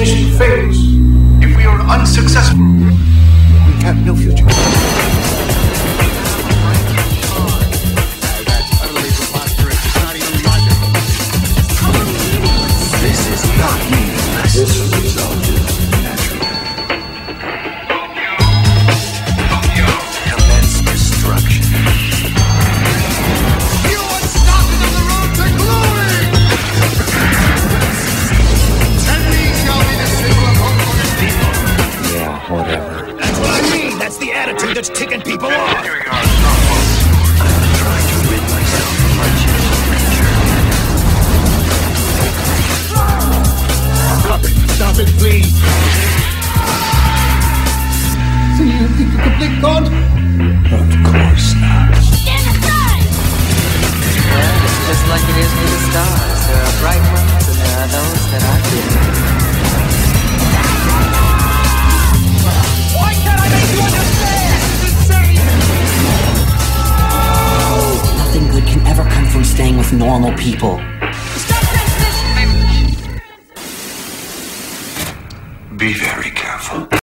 mission fails, if we are unsuccessful, we have no future. This is not meaningless. This result whatever. That's what I mean. That's the attitude that's ticking people off. Continuing our top local story. I'm trying to rid myself of my chance creature. Stop it. Stop it, please. So you think you complete God? Of course not. Well, it's just like it is with the stars. There are bright with normal people. Be very